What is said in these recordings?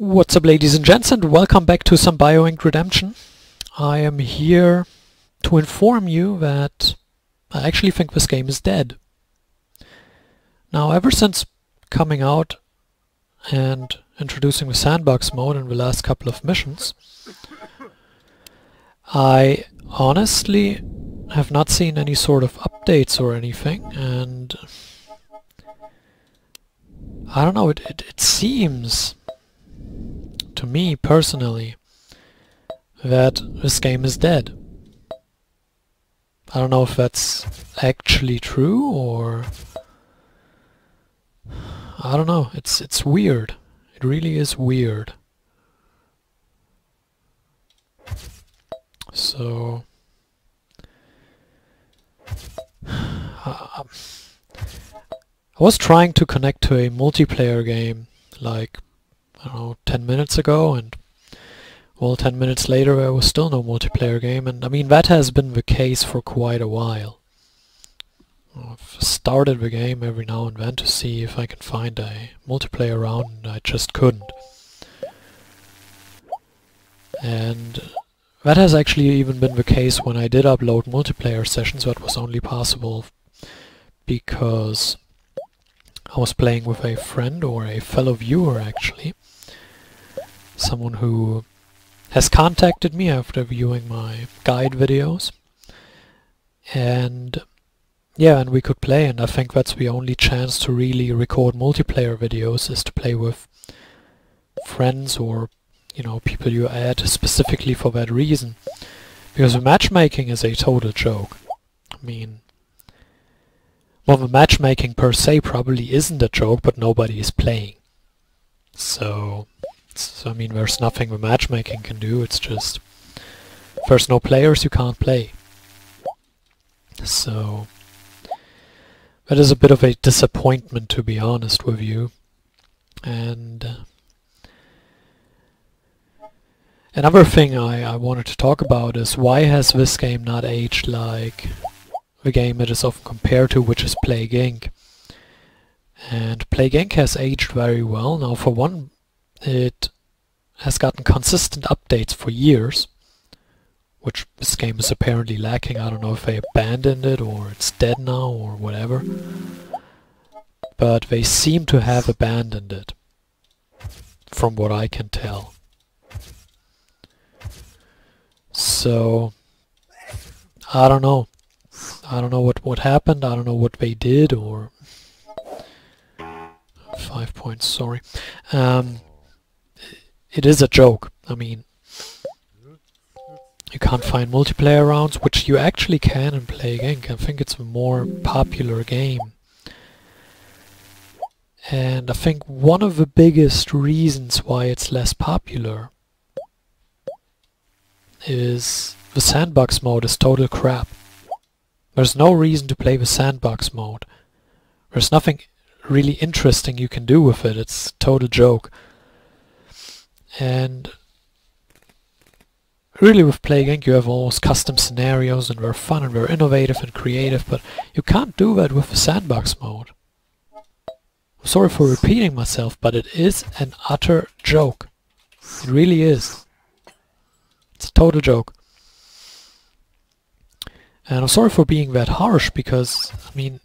What's up ladies and gents and welcome back to some Bio Inc Redemption. I am here to inform you that I actually think this game is dead. Now ever since coming out and introducing the sandbox mode in the last couple of missions, I honestly have not seen any sort of updates or anything and I don't know, it, it, it seems to me personally that this game is dead. I don't know if that's actually true or I don't know. It's it's weird. It really is weird. So I was trying to connect to a multiplayer game like I don't know, 10 minutes ago and well 10 minutes later there was still no multiplayer game and I mean that has been the case for quite a while. I've started the game every now and then to see if I can find a multiplayer round and I just couldn't. And that has actually even been the case when I did upload multiplayer sessions that was only possible because I was playing with a friend or a fellow viewer actually someone who has contacted me after viewing my guide videos. And yeah and we could play and I think that's the only chance to really record multiplayer videos is to play with friends or you know people you add specifically for that reason. Because the matchmaking is a total joke. I mean well the matchmaking per se probably isn't a joke but nobody is playing. So so I mean there's nothing the matchmaking can do, it's just if there's no players you can't play. So that is a bit of a disappointment to be honest with you. And uh, another thing I, I wanted to talk about is why has this game not aged like the game it is often compared to, which is Plague Inc. And Plague Inc. has aged very well. Now for one it has gotten consistent updates for years, which this game is apparently lacking. I don't know if they abandoned it or it's dead now or whatever. But they seem to have abandoned it, from what I can tell. So, I don't know. I don't know what, what happened, I don't know what they did, or... Five points, sorry. Um, it is a joke. I mean, you can't find multiplayer rounds, which you actually can in Plague Inc. I think it's a more popular game. And I think one of the biggest reasons why it's less popular is the sandbox mode is total crap. There's no reason to play the sandbox mode. There's nothing really interesting you can do with it. It's total joke. And really with Plague you have almost custom scenarios and we're fun and we're innovative and creative, but you can't do that with the sandbox mode. Sorry for repeating myself, but it is an utter joke. It really is. It's a total joke. And I'm sorry for being that harsh because, I mean,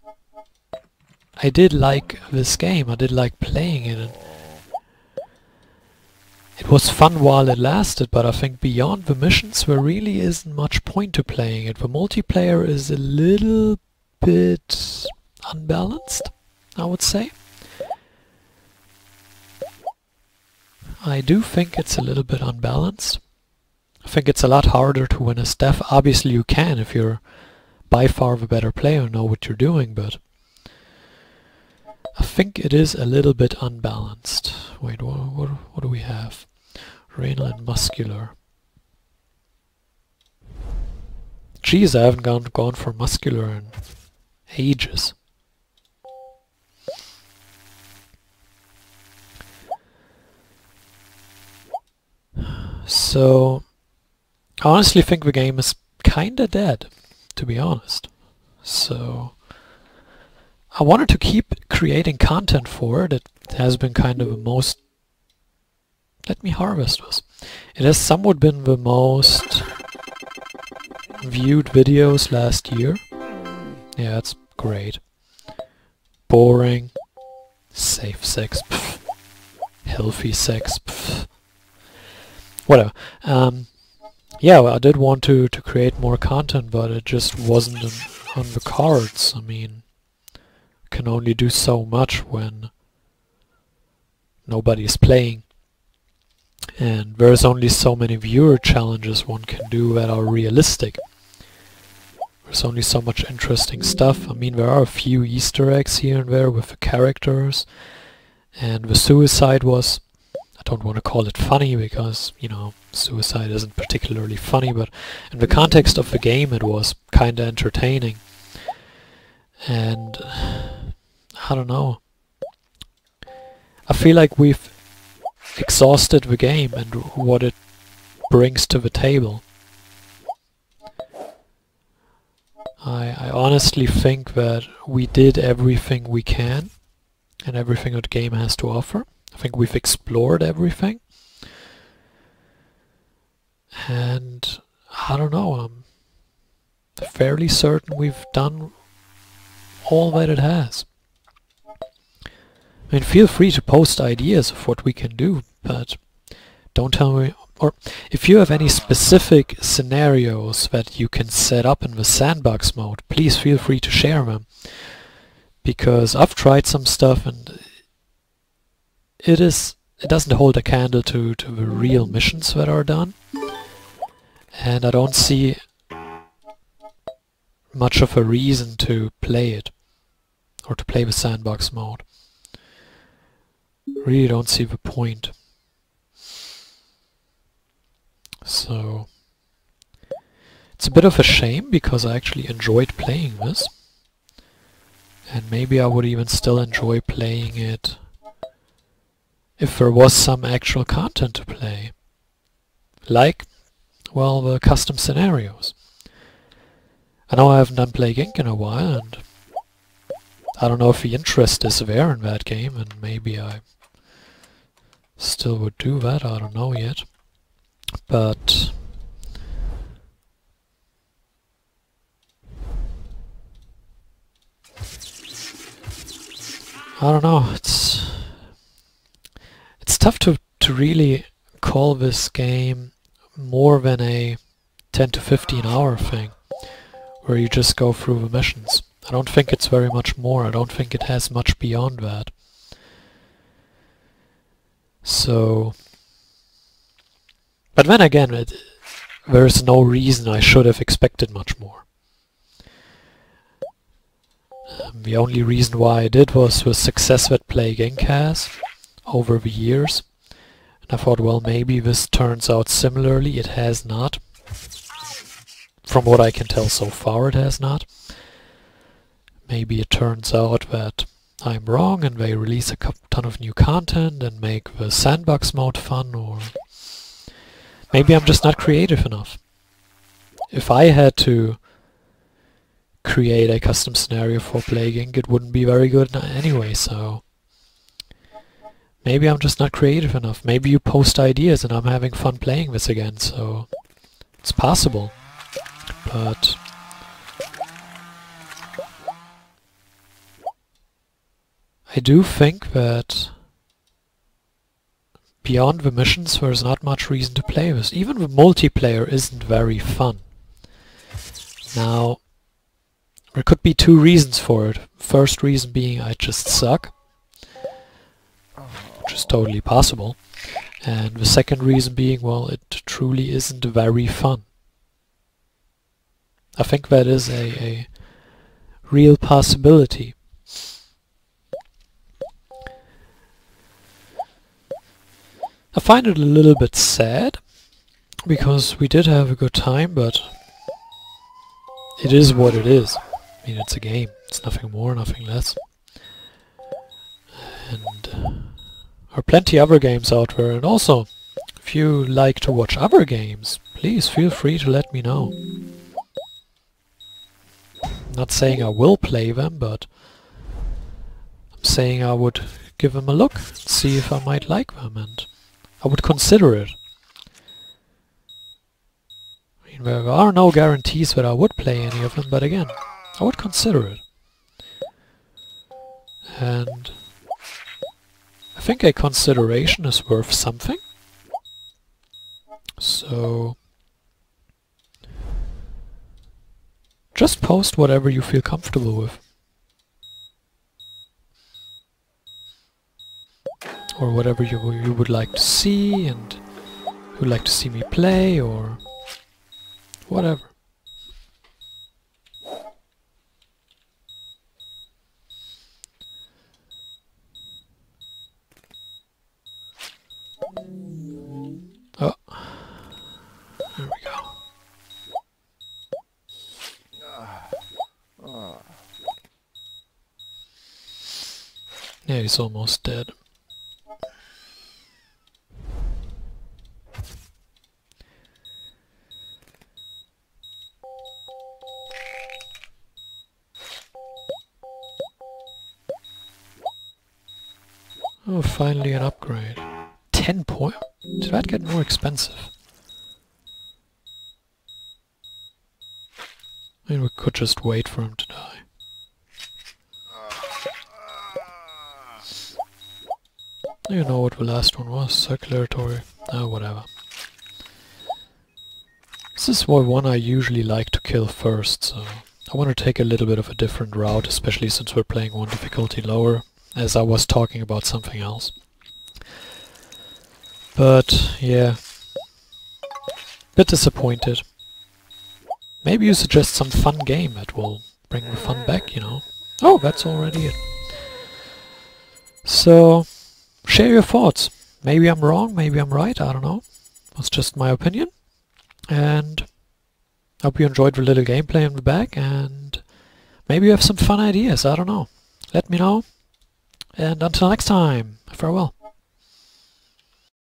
I did like this game, I did like playing it, it was fun while it lasted, but I think beyond the missions there really isn't much point to playing it. The multiplayer is a little bit unbalanced, I would say. I do think it's a little bit unbalanced. I think it's a lot harder to win a staff. Obviously you can if you're by far the better player know what you're doing, but I think it is a little bit unbalanced. Wait, what, what, what do we have? Renal and muscular. Geez, I haven't gone, gone for muscular in ages. So, I honestly think the game is kinda dead, to be honest. So, I wanted to keep creating content for it. It has been kind of the most let me harvest this. It has somewhat been the most viewed videos last year. Yeah, it's great. Boring. Safe sex. Pff. Healthy sex. Pff. Whatever. Um, yeah, well, I did want to, to create more content, but it just wasn't on the cards. I mean, can only do so much when nobody's playing. And there's only so many viewer challenges one can do that are realistic. There's only so much interesting stuff. I mean, there are a few Easter eggs here and there with the characters. And the suicide was, I don't want to call it funny because, you know, suicide isn't particularly funny, but in the context of the game it was kinda entertaining. And I don't know. I feel like we've exhausted the game and what it brings to the table. I, I honestly think that we did everything we can and everything that the game has to offer. I think we've explored everything. And I don't know, I'm fairly certain we've done all that it has. I mean, feel free to post ideas of what we can do, but don't tell me, or if you have any specific scenarios that you can set up in the sandbox mode, please feel free to share them. Because I've tried some stuff and it is it doesn't hold a candle to, to the real missions that are done. And I don't see much of a reason to play it or to play the sandbox mode. Really don't see the point. So it's a bit of a shame because I actually enjoyed playing this. And maybe I would even still enjoy playing it if there was some actual content to play. Like, well, the custom scenarios. I know I haven't done Inc. in a while and I don't know if the interest is there in that game and maybe I still would do that, I don't know yet. But I don't know, it's it's tough to to really call this game more than a 10 to 15 hour thing where you just go through the missions. I don't think it's very much more, I don't think it has much beyond that. So... But then again, it, there's no reason I should have expected much more. Um, the only reason why I did was the success that Plague Inc. has over the years. And I thought, well, maybe this turns out similarly. It has not. From what I can tell so far, it has not. Maybe it turns out that I'm wrong and they release a ton of new content and make the sandbox mode fun or maybe I'm just not creative enough. If I had to create a custom scenario for Plague Inc, it wouldn't be very good anyway, so maybe I'm just not creative enough. Maybe you post ideas and I'm having fun playing this again, so it's possible. But I do think that beyond the missions there's not much reason to play this. Even the multiplayer isn't very fun. Now, there could be two reasons for it. First reason being I just suck, which is totally possible. And the second reason being, well, it truly isn't very fun. I think that is a, a real possibility. I find it a little bit sad, because we did have a good time, but it is what it is. I mean, it's a game. It's nothing more, nothing less. And there are plenty other games out there, and also, if you like to watch other games, please feel free to let me know. I'm not saying I will play them, but I'm saying I would give them a look, see if I might like them, and I would consider it. I mean, there are no guarantees that I would play any of them, but again, I would consider it. And I think a consideration is worth something. So just post whatever you feel comfortable with. Or whatever you, you would like to see and would like to see me play or whatever. Oh, there we go. Yeah, he's almost dead. Oh, finally an upgrade. 10 point? Did that get more expensive? I mean, we could just wait for him to die. You know what the last one was, circulatory. Oh, whatever. This is why one I usually like to kill first, so I want to take a little bit of a different route, especially since we're playing one difficulty lower, as I was talking about something else. But, yeah. Bit disappointed. Maybe you suggest some fun game that will bring the fun back, you know. Oh, that's already it. So, share your thoughts. Maybe I'm wrong, maybe I'm right, I don't know. It's just my opinion. And hope you enjoyed the little gameplay in the back and maybe you have some fun ideas, I don't know. Let me know. And until next time, farewell.